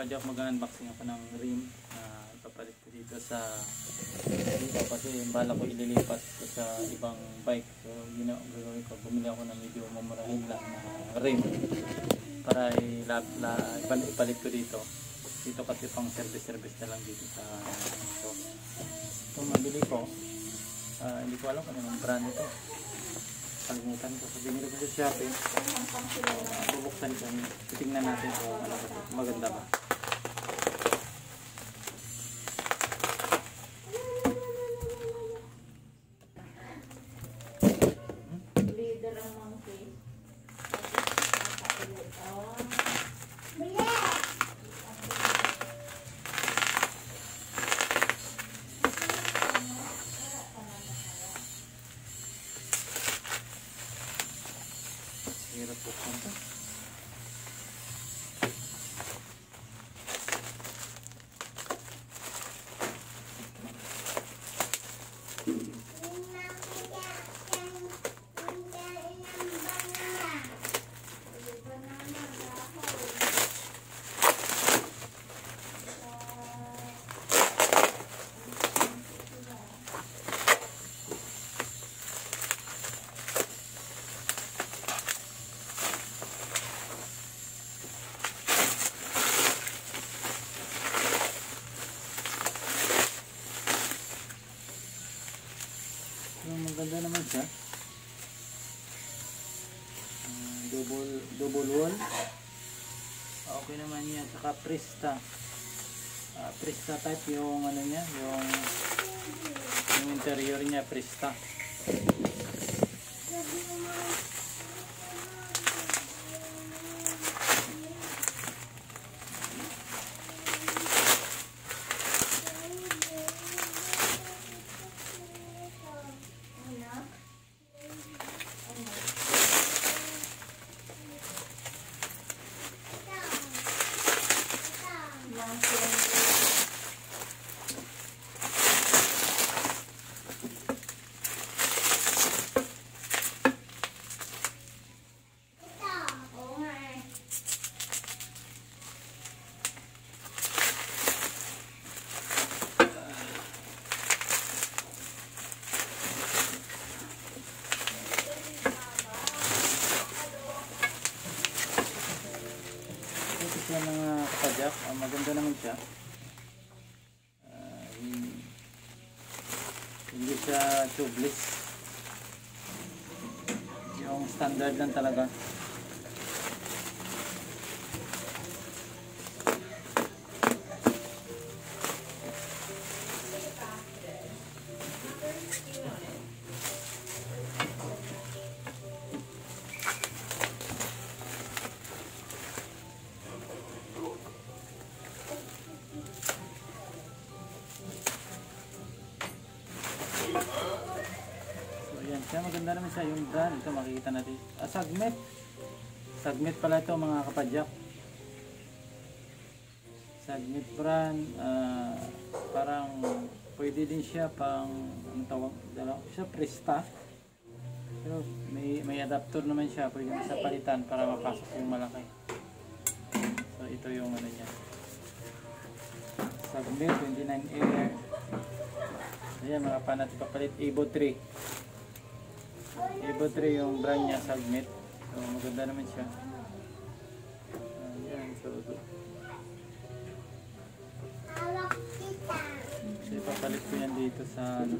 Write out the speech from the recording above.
kapadyak mag-unboxing ako ng rim na ipapalit ko dito sa dito kasi bala ko ililipat ko sa ibang bike so yun ang gagawin ko bumili ako ng medyo mamurahin lang na rim para ipal- ipalit ko dito dito kasi pang service service na lang dito sa so, ito mabili ko Ah, hindi ko alam kung anong brand ito kalimutan ko. So, binili ko sa Shopee. So, bubuksan ko. Titingnan natin kung ano. Maganda ba. Hirap buksan to. So, maganda naman siya. Ah, double, double wall. Ah, Okay naman yan. Saka Presta. Ah, Presta type yung ano niya, yung yung interior niya Presta. Siya mga kapadyak. Ah, maganda naman siya. Hin- hindi siya tubeless. Yung standard lang talaga. Siya, maganda naman siya yung brand. Ito makikita natin. Ah, Sagmet. Sagmet pala ito mga kapadyak. Sagmet brand. ah, parang pwede din siya pang, ano tawag, dalaw, siya Presta. Pero may, may adapter naman siya. Pwede mo sa palitan para mapasok yung malaki. So ito yung ano niya. Sagmet 29 Air. Ayan mga panat papalit Evo 3. Evo 3 yung brand niya Sagmit. So maganda naman siya. Ayan, so so ipapalit ko yan dito sa ano,